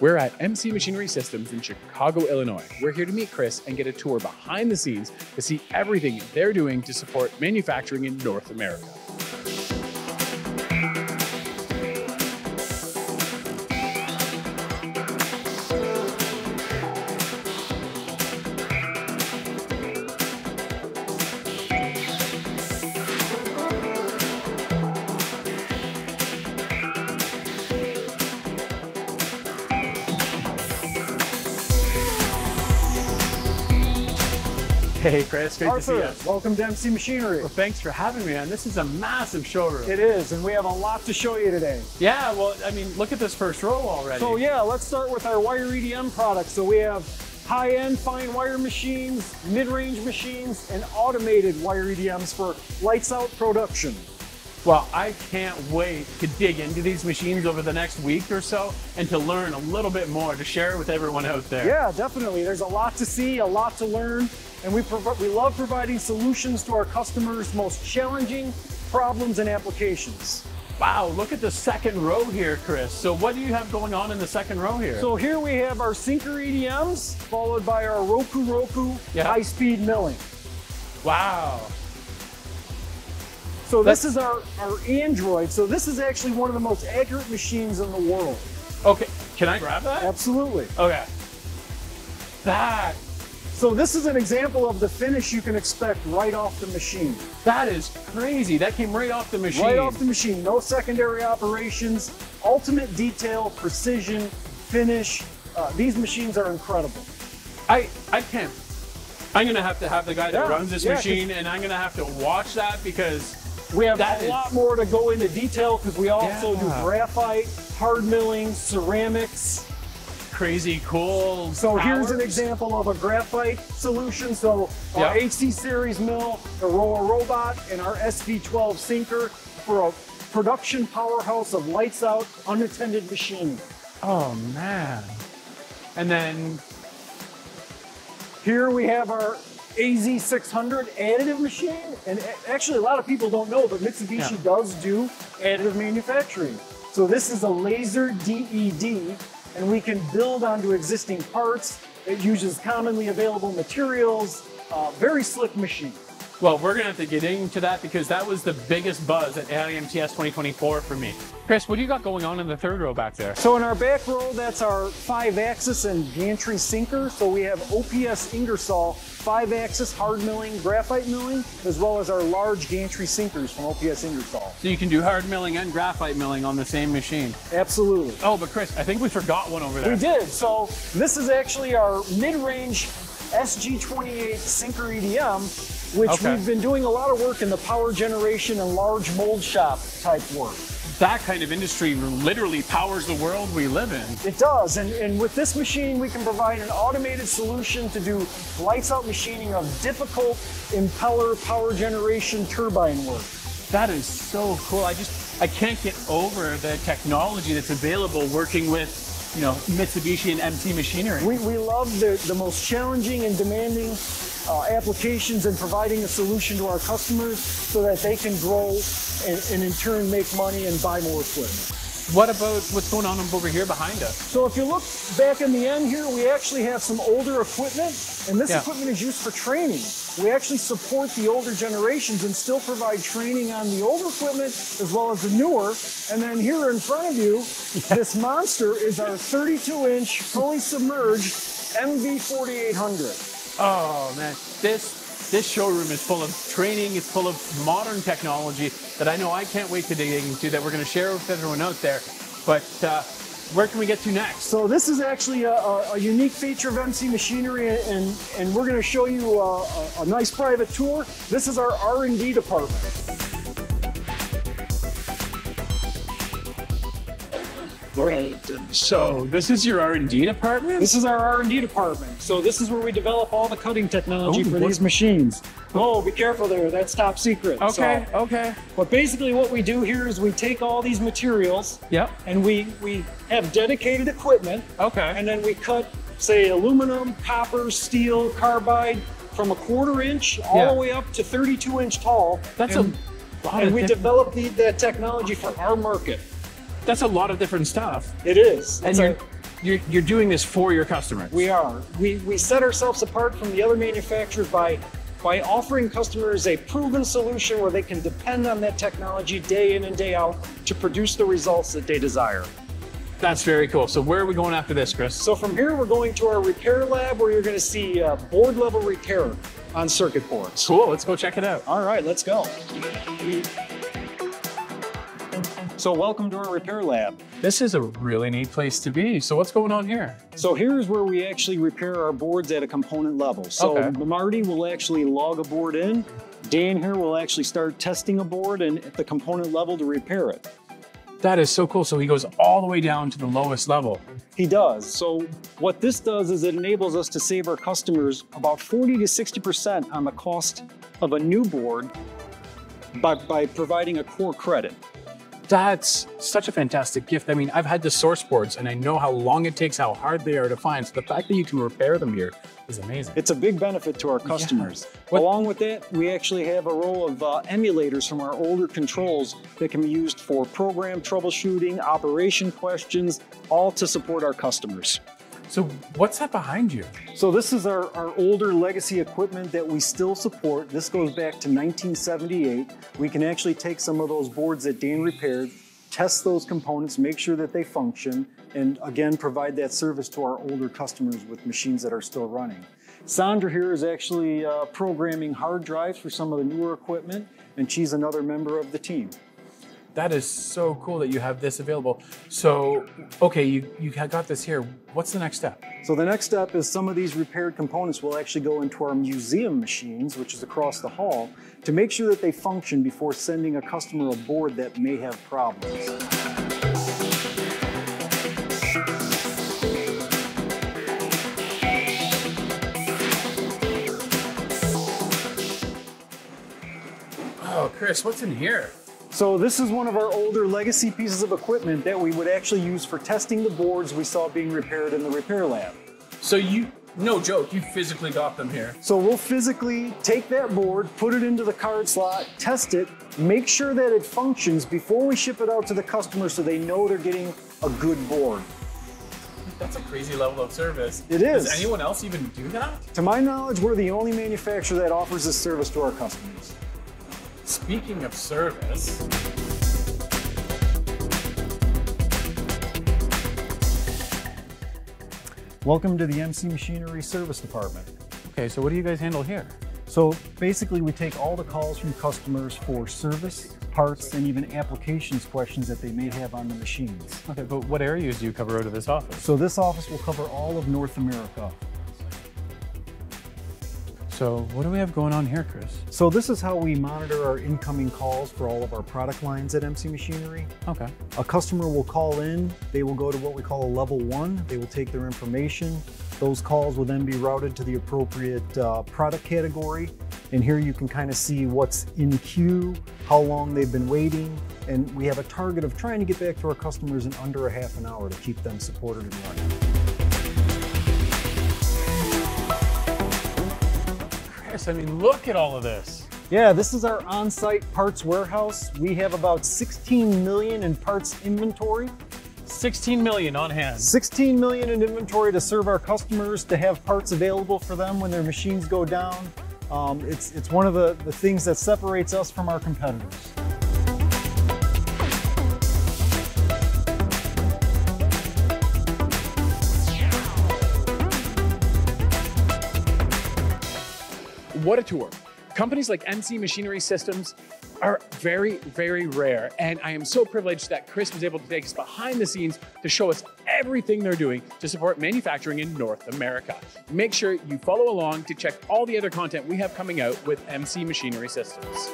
We're at MC Machinery Systems in Chicago, Illinois. We're here to meet Chris and get a tour behind the scenes to see everything they're doing to support manufacturing in North America. Hey, Chris, great Arthur, to see you. welcome to MC Machinery. Well, thanks for having me, man. This is a massive showroom. It is, and we have a lot to show you today. yeah, well, I mean, look at this first row already. So yeah, let's start with our wire EDM products. So we have high-end fine wire machines, mid-range machines, and automated wire EDMs for lights out production. Well, I can't wait to dig into these machines over the next week or so and to learn a little bit more to share with everyone out there. Yeah, definitely. There's a lot to see, a lot to learn, and we we love providing solutions to our customers' most challenging problems and applications. Wow, look at the second row here, Chris. So what do you have going on in the second row here? So here we have our Sinker EDMs, followed by our Roku Roku Yeah. high-speed milling. wow. So this is our, our Android. So this is actually one of the most accurate machines in the world. Okay, can I grab that? Absolutely. Okay. That, So this is an example of the finish you can expect right off the machine. that is crazy. That came right off the machine. Right off the machine, no secondary operations, ultimate detail, precision, finish. Uh, these machines are incredible. I, I can't. I'm gonna have to have the guy that Yeah, runs this yeah, machine and I'm gonna have to watch that because We have That a is- lot more to go into detail because we also do graphite, hard milling, ceramics. crazy cool. So here's an example of a graphite solution. So our Yeah. HC series mill, the Erowa robot, and our SV12 sinker for a production powerhouse of lights out, unattended machine. Oh man. And then Here we have our AZ600 additive machine. And actually, a lot of people don't know, but Mitsubishi Yeah. does do additive manufacturing. So this is a laser DED, and we can build onto existing parts. It uses commonly available materials. Uh, very slick machine. Well, we're gonna have to get into that because that was the biggest buzz at IMTS 2024 for me. Chris, what do you got going on in the third row back there? So in our back row, that's our five-axis and gantry sinker. So we have OPS Ingersoll five-axis hard milling, graphite milling, as well as our large gantry sinkers from OPS Ingersoll. So you can do hard milling and graphite milling on the same machine. Absolutely. Oh, but Chris, I think we forgot one over there. We did. So this is actually our mid-range SG28 sinker EDM, which Okay. we've been doing a lot of work in the power generation and large mold shop type work. That kind of industry literally powers the world we live in. It does, and, and with this machine, we can provide an automated solution to do lights out machining of difficult impeller power generation turbine work. That is so cool. I just I can't get over the technology that's available working with, you know, Mitsubishi and MC machinery. We, we love the, the most challenging and demanding uh, applications and providing a solution to our customers so that they can grow and, and in turn make money and buy more equipment. What about what's going on over here behind us? So if you look back in the end here, we actually have some older equipment, and this Yeah. equipment is used for training. We actually support the older generations and still provide training on the older equipment as well as the newer. And then here in front of you, this monster is our 32-inch fully submerged MV4800. Oh man, this this showroom is full of training. It's full of modern technology that I know I can't wait to dig into. That we're going to share with everyone out there. But uh, where can we get to next? So this is actually a, a, a unique feature of MC Machinery, and, and we're going to show you a, a, a nice private tour. This is our R&D department. Great. So this is your R and D department. This is our R&D department. So this is where we develop all the cutting technology Oh, for these machines. Oh, be careful there. That's top secret. Okay. So, Okay. but basically what we do here is we take all these materials Yep. and we, we have dedicated equipment Okay. and then we cut, say, aluminum, copper, steel, carbide from a quarter inch all Yeah. the way up to 32 inch tall. That's and, a lot and we developed the, that technology for our market. That's a lot of different stuff. It is. And you're a- you're, you're doing this for your customers. We are. We, we set ourselves apart from the other manufacturers by by offering customers a proven solution where they can depend on that technology day in and day out to produce the results that they desire. That's very cool. So where are we going after this, Chris? So from here, we're going to our repair lab where you're going to see uh, board level repair on circuit boards. Cool. Let's go check it out. All right, let's go. So welcome to our repair lab. This is a really neat place to be. So what's going on here? So here's where we actually repair our boards at a component level. So Okay. Marty will actually log a board in. Dan here will actually start testing a board and at the component level to repair it. That is so cool. So he goes all the way down to the lowest level. He does. So what this does is it enables us to save our customers about 40 to 60% on the cost of a new board by, by providing a core credit. That's such a fantastic gift. I mean, I've had the source boards and I know how long it takes, how hard they are to find. So the fact that you can repair them here is amazing. It's a big benefit to our customers. What- Along with that, we actually have a row of uh, emulators from our older controls that can be used for program troubleshooting, operation questions, all to support our customers. So what's that behind you? So this is our, our older legacy equipment that we still support. This goes back to 1978. We can actually take some of those boards that Dan repaired, test those components, make sure that they function, and again, provide that service to our older customers with machines that are still running. Sandra here is actually uh, programming hard drives for some of the newer equipment, and she's another member of the team. That is so cool that you have this available. So, okay, you, you got this here. What's the next step? So the next step is some of these repaired components will actually go into our museum machines, which is across the hall, to make sure that they function before sending a customer a board that may have problems. Oh, Chris, what's in here? So this is one of our older legacy pieces of equipment that we would actually use for testing the boards we saw being repaired in the repair lab. So you, no joke, you physically got them here. So we'll physically take that board, put it into the card slot, test it, make sure that it functions before we ship it out to the customer so they know they're getting a good board. That's a crazy level of service. It is. Does anyone else even do that? To my knowledge, we're the only manufacturer that offers this service to our customers. Speaking of service, Welcome to the MC Machinery Service Department. okay, so what do you guys handle here? So basically, we take all the calls from customers for service, parts, and even applications questions that they may have on the machines. Okay, but what areas do you cover out of this office? So this office will cover all of North America. So what do we have going on here, Chris? So this is how we monitor our incoming calls for all of our product lines at MC Machinery. Okay. A customer will call in, they will go to what we call a level one, they will take their information. Those calls will then be routed to the appropriate uh, product category. And here you can kind of see what's in queue, how long they've been waiting, and we have a target of trying to get back to our customers in under a half an hour to keep them supported and running. I mean, look at all of this. Yeah, this is our on-site parts warehouse. We have about 16 million in parts inventory. 16 million on hand. 16 million in inventory to serve our customers, to have parts available for them when their machines go down. Um, it's, it's one of the, the things that separates us from our competitors. What a tour. Companies like MC Machinery Systems are very, very rare. And I am so privileged that Chris was able to take us behind the scenes to show us everything they're doing to support manufacturing in North America. Make sure you follow along to check all the other content we have coming out with MC Machinery Systems.